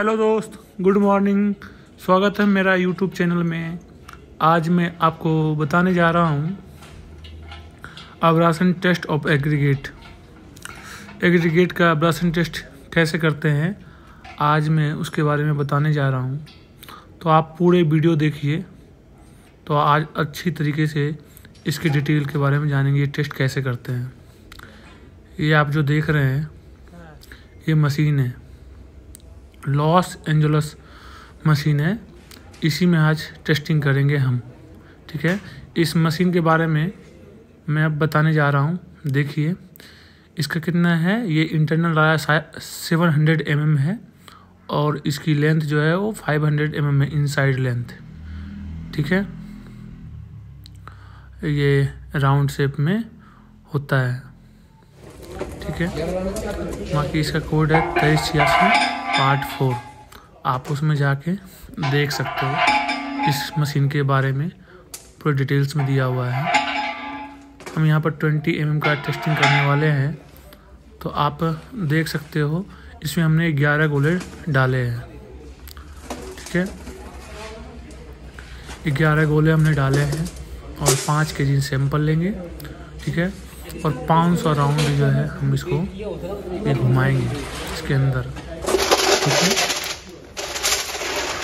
Hello दोस्त, good morning. स्वागत है मेरा यूट्यूब चैनल में। आज मैं आपको बताने जा रहा हूँ abrasion test of aggregate aggregate का अब्रासन टेस्ट कैसे करते हैं, आज मैं उसके बारे में बताने जा रहा हूँ। तो आप पूरे वीडियो देखिए तो आज अच्छी तरीके से इसकी डिटेल के बारे में जानेंगे टेस्ट कैसे करते हैं। ये आप जो देख रहे हैं, ये मशीन है। लॉस एंजलस मशीन है। इसी में आज टेस्टिंग करेंगे हम, ठीक है? इस मशीन के बारे में मैं अब बताने जा रहा हूँ। देखिए, इसका कितना है? ये इंटरनल रहा सेवन हंड्रेड एम एम है और इसकी लेंथ जो है वो फाइव हंड्रेड एम एम है, इनसाइड लेंथ, ठीक है? ये राउंड शेप में होता है, ठीक है? बाकी इसका कोड है तेईस छियासी। Part four. आप उसमें जाके देख सकते हो। इस मशीन के बारे में पूरे डिटेल्स में दिया हुआ है। हम यहाँ पर 20 एम mm का टेस्टिंग करने वाले हैं। तो आप देख सकते हो, इसमें हमने 11 गोले डाले हैं। ठीक है? 11 गोले हमने डाले हैं और पाँच के जी सैंपल लेंगे। ठीक है? और 500 राउंड जो है हम इसको घुमाएँगे इसके अंदर। ठीक है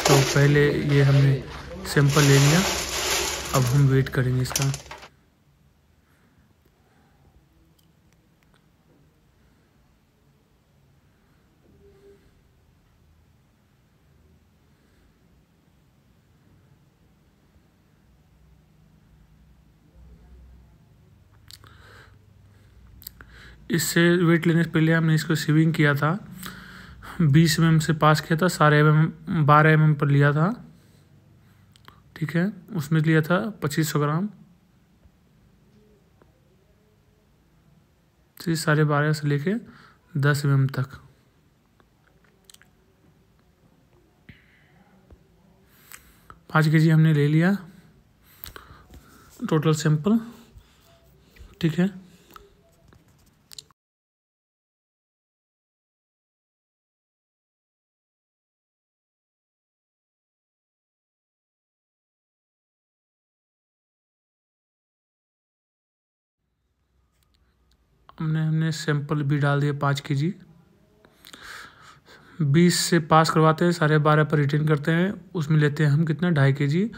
तो पहले ये हमने सैंपल ले लिया। अब हम वेट करेंगे इसका। इससे वेट लेने से पहले हमने इसको सीविंग किया था। बीस एम से पास किया था, सारे एम बारह एम पर लिया था। ठीक है, उसमें लिया था पच्चीस सौ ग्राम। साढ़े बारह से लेके दस एम तक। पाँच के जी हमने ले लिया, टोटल सैंपल। ठीक है हमने हमने सैंपल भी डाल दिए पाँच के जी। बीस से पास करवाते हैं, साढ़े बारह पर रिटर्न करते हैं, उसमें लेते हैं हम कितना? ढाई के जी।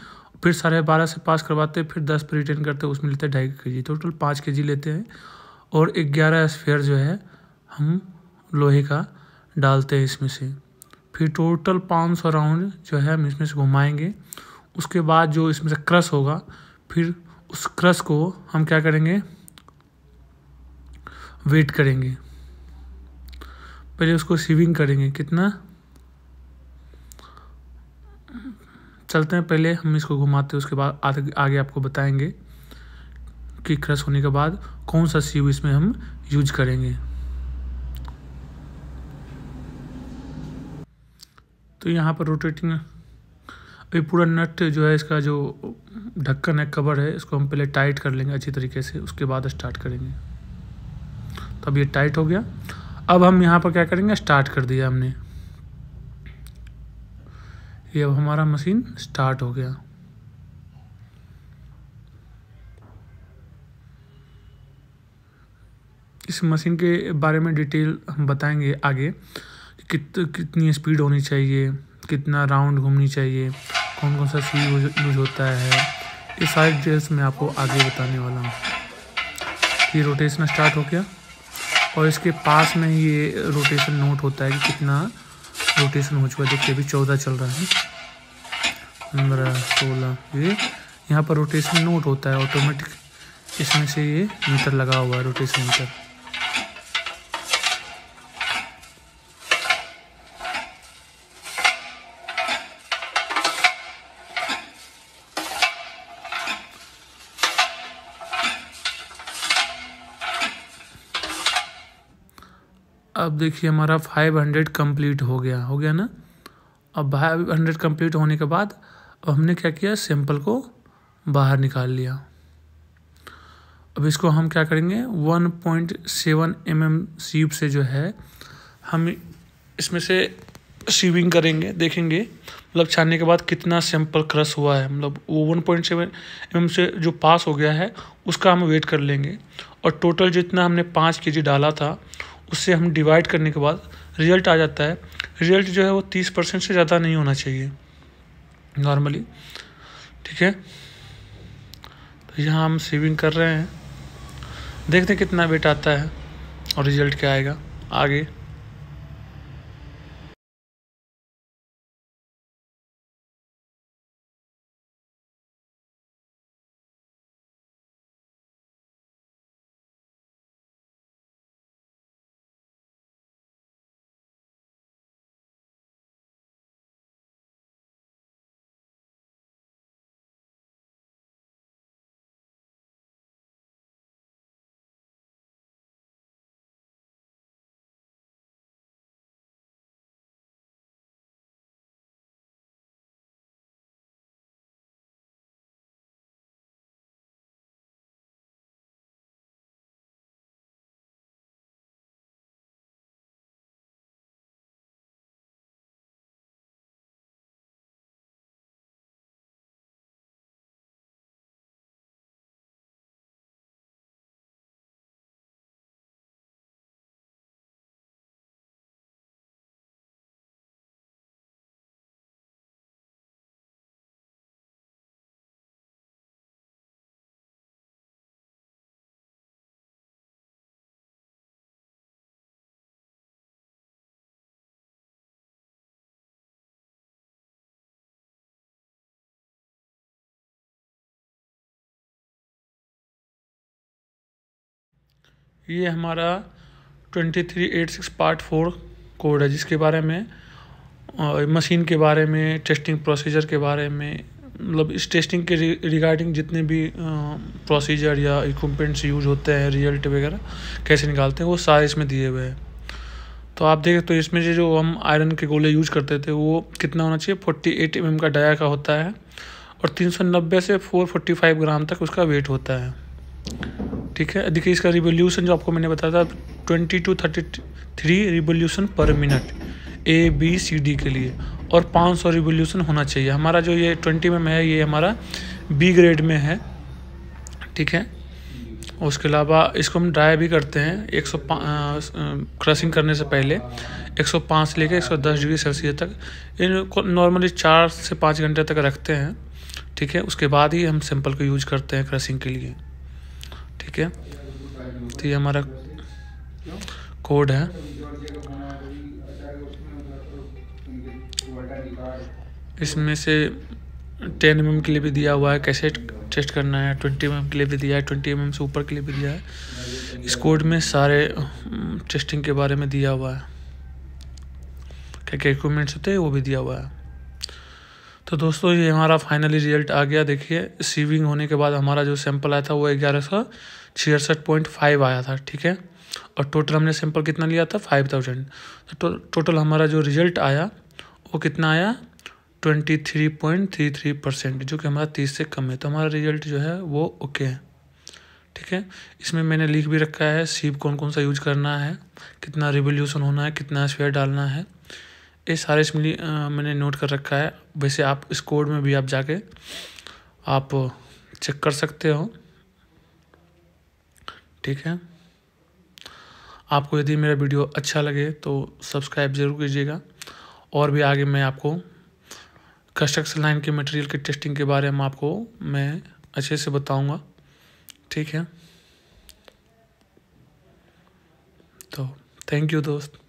फिर साढ़े बारह से पास करवाते हैं, फिर दस पर रिटर्न करते हैं, उसमें लेते हैं ढाई के जी। टोटल पाँच के जी लेते हैं। और ग्यारह स्फेयर जो है, हम लोहे का डालते हैं इसमें से। फिर टोटल पाँच सौ राउंड जो है, हम इसमें से घुमाएँगे। उसके बाद जो इसमें से क्रश होगा, फिर उस क्रश को हम क्या करेंगे? वेट करेंगे। पहले उसको सीविंग करेंगे। कितना? चलते हैं पहले, हम इसको घुमाते हैं, उसके बाद आगे आपको बताएँगे कि क्रश होने के बाद कौन सा सीव इसमें हम यूज़ करेंगे। तो यहाँ पर रोटेटिंग अभी पूरा नट जो है, इसका जो ढक्कन है कवर है, इसको हम पहले टाइट कर लेंगे अच्छी तरीके से, उसके बाद स्टार्ट करेंगे। तो अब ये टाइट हो गया। अब हम यहाँ पर क्या करेंगे? स्टार्ट कर दिया हमने। ये अब हमारा मशीन स्टार्ट हो गया। इस मशीन के बारे में डिटेल हम बताएँगे आगे कित, कितनी स्पीड होनी चाहिए, कितना राउंड घूमनी चाहिए कौन कौन सा सी यूज़ होता है। ये सारे डिटेल्स मैं आपको आगे बताने वाला हूँ। ये रोटेशन स्टार्ट हो गया। और इसके पास में ये रोटेशन नोट होता है कि कितना रोटेशन हो चुका है। देखिए, अभी चौदह चल रहा है। पंद्रह, सोलह, ये। यहाँ पर रोटेशन नोट होता है ऑटोमेटिक इसमें से ये मीटर लगा हुआ है रोटेशन मीटर अब देखिए हमारा फाइव हंड्रेड कंप्लीट हो गया हो गया ना? अब फाइव हंड्रेड कंप्लीट होने के बाद अब हमने क्या किया? सैंपल को बाहर निकाल लिया। अब इसको हम क्या करेंगे? One point seven m m sieve से जो है, हम इसमें से सीविंग करेंगे, देखेंगे। मतलब छानने के बाद कितना सैंपल क्रश हुआ है। मतलब वो वन पॉइंट सेवन एम से जो पास हो गया है, उसका हम वेट कर लेंगे। और टोटल जितना हमने पाँच के जी डाला था उससे हम डिवाइड करने के बाद रिज़ल्ट आ जाता है। रिज़ल्ट जो है वो तीस परसेंट से ज़्यादा नहीं होना चाहिए। नॉर्मली ठीक है? तो यहाँ हम सेविंग कर रहे हैं। देखते कितना वेट आता है और रिज़ल्ट क्या आएगा। आगे। ये हमारा twenty three eight six part four code है, जिसके बारे में मशीन के बारे में टेस्टिंग प्रोसीजर के बारे में मतलब इस टेस्टिंग के रिगार्डिंग जितने भी प्रोसीजर या इक्विपमेंट्स यूज़ होते हैं रिज़ल्ट वगैरह, कैसे निकालते हैं, वो सारे इसमें दिए हुए हैं। तो आप देखें तो इसमें जो हम आयरन के गोले यूज़ करते थे, वो कितना होना चाहिए? फोर्टी एट एम का डाया का होता है, और तीन सौ नब्बे से फोर फोर्टी फाइव ग्राम तक उसका वेट होता है। ठीक है? देखिए, इसका रिवोल्यूशन जो आपको मैंने बताया था twenty two thirty three revolution per minute A B C D के लिए। और पाँच सौ रिवोल्यूशन होना चाहिए। हमारा जो ये ट्वेंटी में है ये हमारा बी ग्रेड में है। ठीक है? उसके अलावा इसको हम ड्राई भी करते हैं, एक सौ क्रशिंग करने से पहले। 105 से लेकर 110 डिग्री सेल्सियस तक। इनको नॉर्मली चार से पाँच घंटे तक रखते हैं। ठीक है? उसके बाद ही हम सैंपल को यूज़ करते हैं क्रशिंग के लिए। ठीक है? तो ये हमारा कोड है। इसमें से टेन एम के लिए भी दिया हुआ है। कैसे टेस्ट करना है? ट्वेंटी एम के लिए भी दिया है। ट्वेंटी एम से ऊपर के लिए भी दिया है। इस कोड में सारे टेस्टिंग के बारे में दिया हुआ है। क्या क्या इक्विपमेंट्स होते हैं, वो भी दिया हुआ है। तो दोस्तों, ये हमारा फाइनली रिज़ल्ट आ गया। देखिए सीविंग होने के बाद हमारा जो सैंपल आया था, वो ग्यारह सौ छियासठ पॉइंट फाइव आया था, ठीक है? और टोटल हमने सैंपल कितना लिया था? फाइव थाउज़ेंड तो टोटल हमारा जो रिज़ल्ट आया, वो कितना आया? Twenty three point three three percent जो कि हमारा तीस से कम है। तो हमारा रिज़ल्ट जो है, वो ओके है, ठीक है? इसमें मैंने लिख भी रखा है सीप कौन कौन सा यूज़ करना है, कितना रिवोल्यूशन होना है, कितना स्वेयर डालना है। ये सारे इसमें मैंने नोट कर रखा है। वैसे आप इस कोड में भी आप जाके आप चेक कर सकते हो। ठीक है? आपको यदि मेरा वीडियो अच्छा लगे तो सब्सक्राइब ज़रूर कीजिएगा। और भी आगे मैं आपको कंस्ट्रक्शन लाइन के मटेरियल के टेस्टिंग के बारे में आपको मैं अच्छे से बताऊँगा। ठीक है? तो थैंक यू दोस्त।